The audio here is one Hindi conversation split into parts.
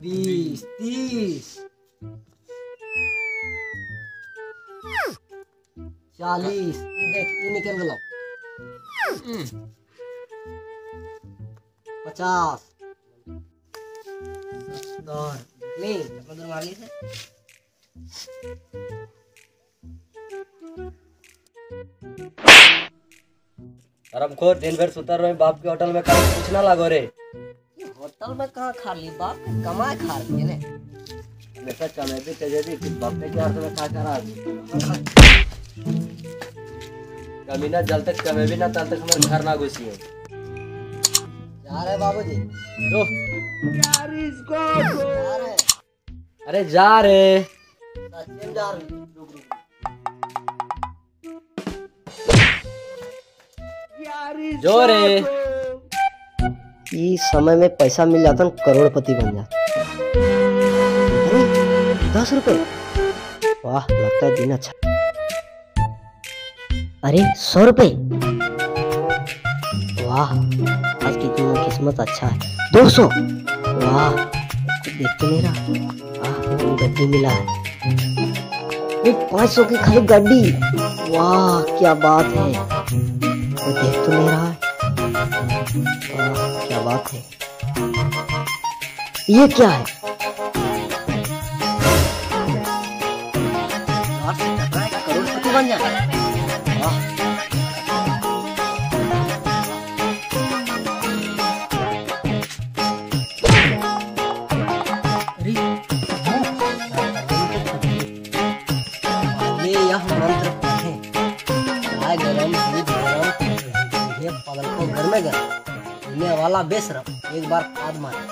बीस तीस चालीस ये देख ये निकल गया पचास सत्तर नहीं उधर मार ली से हरामखोर दिन भर सुतर रहे बाप के होटल में काम कुछ ना लागो रे होटल में कहाँ खा ली बाप? कमाए खा रही है ने। हमेशा कमेबी तेजेबी फिर बाप के हाथ में खा करा कमी ना जल तक कमेबी ना तल तक हमारे घर ना घुसी है। जा रहे बाबूजी। तो। जा रहे अरे जा रे सचिन जा रही रुक इस समय में पैसा मिल जाता ना करोड़पति बन जाता। दस रुपए वाह, लगता है दिन अच्छा। अरे, सौ रुपए वाह, आज की दिन में किस्मत अच्छा है। दो सौ? वाह कुछ देख तो नहीं रहा वाह गड्डी मिला है। पाँच सौ की खाली गड्डी। वाह, क्या बात है। कोई देख तो नहीं रहा क्या बात है? ये क्या है? करोड़पति बन जाए। वाला बेशरम एक बार खाद मारे।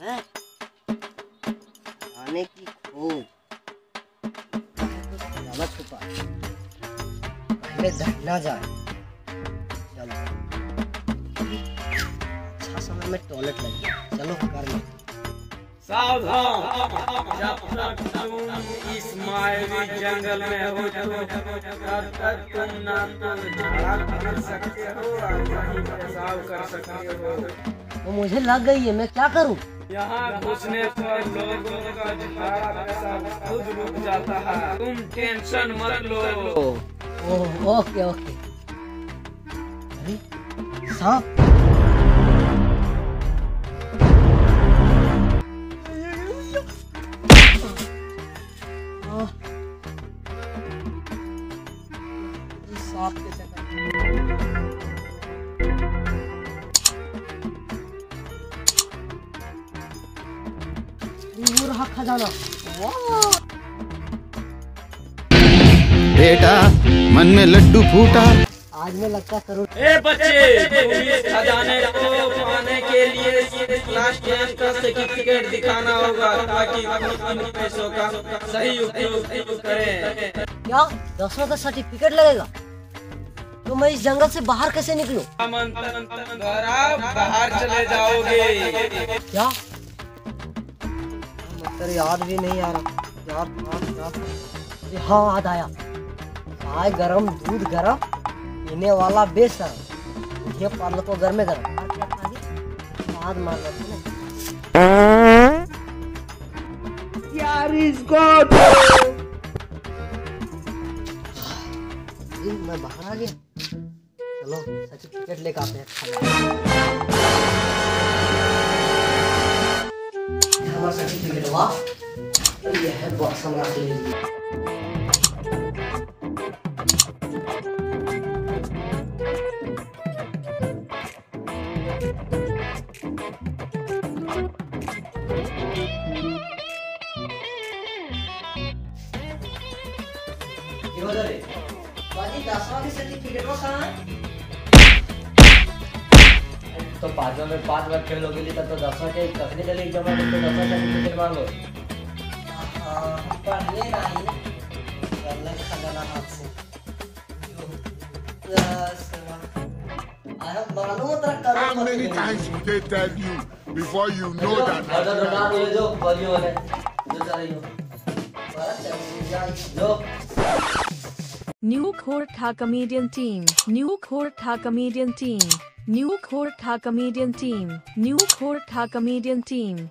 हैं? खाने की खूब। छुपा। पहले जाए। समय में टॉयलेट लग। गया चलो कर में सावधान जब तक तुम इस मायवी जंगल में हो तब तक तुम ना तो झाड़ा कर सकते हो और कहीं पेशाब कर सकते हो वो मुझे लग गई है मैं क्या करूँ? यहाँ घुसने पर लोगों का झाड़ा पेशाब खुद रुक जाता है। तुम टेंशन मत लो। Okay okay. अरे सांप सांप के चक्कर खजाना बेटा मन में लड्डू फूटा। आज में लगता करो ए बच्चे खजाने को पाने के लिए क्लास टेन का सर्टिफिकेट दिखाना होगा ताकि इन पैसों का सही उपयोग करें। क्या? दसवीं का सर्टिफिकेट लगेगा? तो मैं इस जंगल से बाहर कैसे निकलूं? बाहर चले जाओगे क्या? तेरे याद भी नहीं आ रहा। याद याद याद। हाँ याद आया। चाय गरम दूध गरम पीने वाला बेशरम। ये पाल को घर में गरम? याद मार लेते ना। मैं बाहर आ गया। चलो सर्टिफिकेट लेकर आते हैं। हमारा सर्टिफिकेट हुआ। ये है बॉक्स हम रख लीजिए ये बता रे बाजी दसवां के सर्टिफिकेट वो कहाँ है तो पांचवा में पाँच बार फेल हो तब तो दसवां के कखनी चले एग्ज़ाम में तो दसवां सर्टिफिकेट मांगो हाँ, पढ़ने नहीं करने खजाना हाथ से आई have How many times should they tell you? before you know that. जो जो जा हो जो New Khortha Comedian Team. New Khortha Comedian Team. New Khortha Comedian Team. New Khortha Comedian Team.